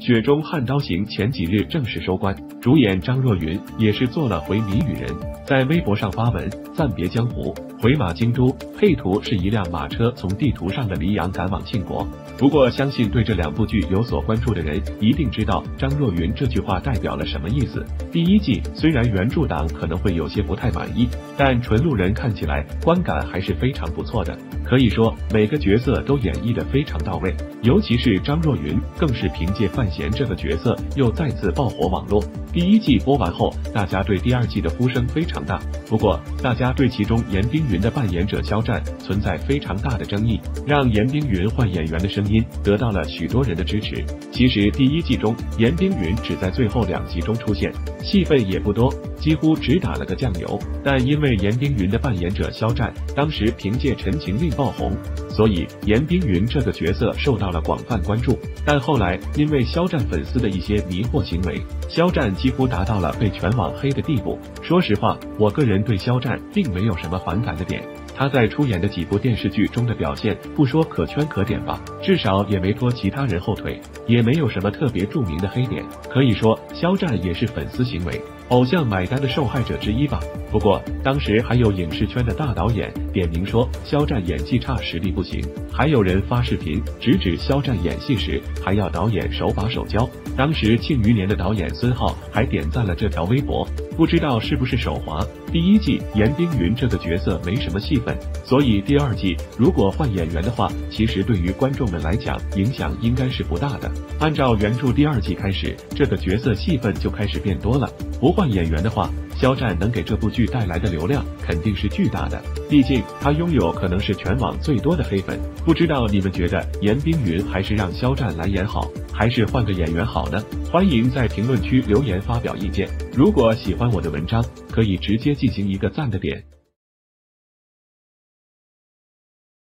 雪中悍刀行前几日正式收官，主演张若昀也是做了回谜语人，在微博上发文暂别江湖，回马京都，配图是一辆马车从地图上的黎阳赶往庆国。不过，相信对这两部剧有所关注的人一定知道张若昀这句话代表了什么意思。第一季虽然原著党可能会有些不太满意，但纯路人看起来观感还是非常不错的。可以说每个角色都演绎的非常到位，尤其是张若昀，更是凭借范闲这个角色又再次爆火网络。第一季播完后，大家对第二季的呼声非常大。不过，大家对其中严冰云的扮演者肖战存在非常大的争议，让严冰云换演员的声音得到了许多人的支持。其实第一季中，严冰云只在最后两集中出现，戏份也不多。几乎只打了个酱油，但因为严冰云的扮演者肖战当时凭借《陈情令》爆红，所以严冰云这个角色受到了广泛关注。但后来因为肖战粉丝的一些迷惑行为，肖战几乎达到了被全网黑的地步。说实话，我个人对肖战并没有什么反感的点。他在出演的几部电视剧中的表现，不说可圈可点吧，至少也没拖其他人后腿，也没有什么特别著名的黑点。可以说，肖战也是粉丝行为、偶像买单的受害者之一吧。不过，当时还有影视圈的大导演点名说肖战演技差，实力不行，还有人发视频直指肖战演戏时还要导演手把手教。当时《庆余年》的导演孙浩还点赞了这条微博，不知道是不是手滑。第一季严冰云这个角色没什么戏份，所以第二季如果换演员的话，其实对于观众们来讲影响应该是不大的。按照原著，第二季开始这个角色戏份就开始变多了，不换演员的话，肖战能给这部剧带来的流量肯定是巨大的。毕竟他拥有可能是全网最多的黑粉。不知道你们觉得严冰云还是让肖战来演好，还是换个演员好呢？欢迎在评论区留言发表意见。如果喜欢我的文章，可以直接进行一个赞的点。